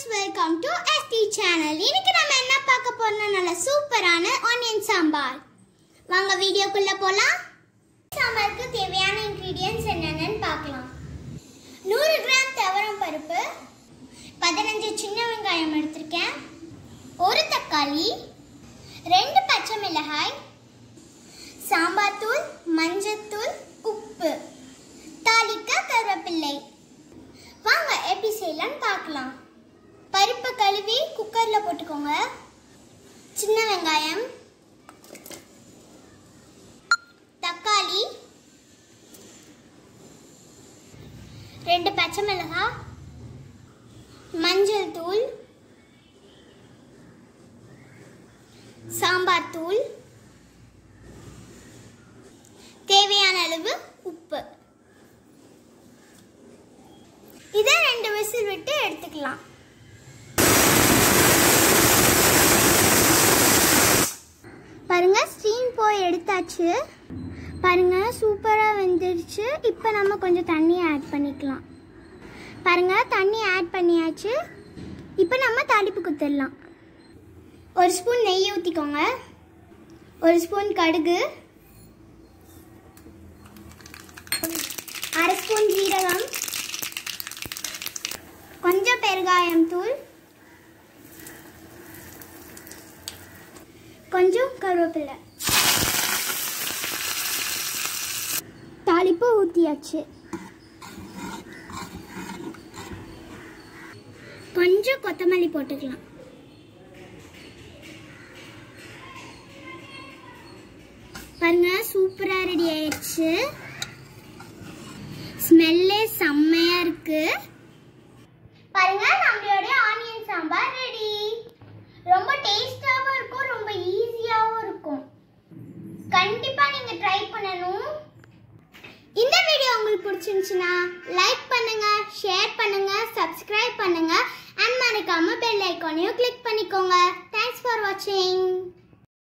Friends welcome to SD channel இன்னைக்கு நம்ம என்ன பார்க்க போறோம்னா நல்ல சூப்பரான ஆனியன் சாம்பார். வாங்க வீடியோக்குள்ள போலாம். சாம்பாருக்கு தேவையான இன்கிரீடியன்ஸ் என்னென்னு பார்க்கலாம். நூறு கிராம் துவரம் பருப்பு பதினஞ்சு சின்ன வெங்காயம் எடுத்திருக்கேன். ஒரு தக்காளி ரெண்டு பச்சை மிளகாய் சாம்பார் தூள் மஞ்சத்தூள் உப்பு தாளிக்க கருவேப்பிள்ளை வாங்க எப்படி செய்யலாம்னு பார்க்கலாம். குக்கரில் போட்டுக்கோங்க. சின்ன வெங்காயம். தக்காளி. ரெண்டு பச்சை மிளகாய் மஞ்சள் தூள். சாம்பார் தூள். தேவையான அளவு உப்பு. இதை ரெண்டு விசில் விட்டு எடுத்துக்கலாம். எடுத்தாச்சு. பாருங்க சூப்பராக வெந்துருச்சு. இப்போ நம்ம கொஞ்சம் தண்ணி ஆட் பண்ணிக்கலாம். பாருங்க தண்ணி ஆட் பண்ணியாச்சு. இப்போ நம்ம தாளிப்பு குத்துடலாம். ஒரு ஸ்பூன் நெய் ஊற்றிக்கோங்க ஒரு ஸ்பூன் கடுகு. அரை ஸ்பூன் ஜீரகம். கொஞ்சம் பெருகாயம் தூள். கொஞ்சம் கருவேப்பிலை. தாளிப்பு ஊற்றியாச்சு கொஞ்சம் கொத்தமல்லி போட்டுக்கலாம். பாருங்க சூப்பரா ரெடி ஆயிடுச்சு. ஸ்மெல்லே செம்மையா இருக்கு. பாருங்க நம்மளுடைய ஆனியன் சாம்பார் ரெடி ரொம்ப டேஸ்டாகவும் இருக்கும் ரொம்ப ஈஸியாகவும் இருக்கும். கண்டிப்பா நீங்க ட்ரை பண்ணணும். உங்களுக்கு பிடிச்சிருந்துச்சுன்னா லைக் பண்ணுங்க ஷேர் பண்ணுங்க சப்ஸ்கிரைப் பண்ணுங்க. அண்ட் மறக்காம பெல் ஐக்கானையும் கிளிக் பண்ணிக்கோங்க. தேங்க்ஸ் ஃபார் வாட்சிங்